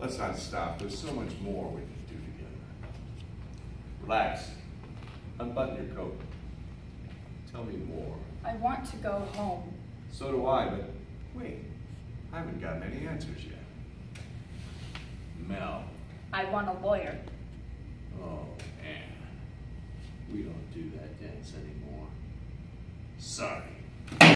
Let's not stop. There's so much more we can do together. Relax. Unbutton your coat. Tell me more. I want to go home. So do I, but wait. I haven't gotten any answers yet. Mel. I want a lawyer. Oh, Anne. We don't do that dance anymore. Sorry.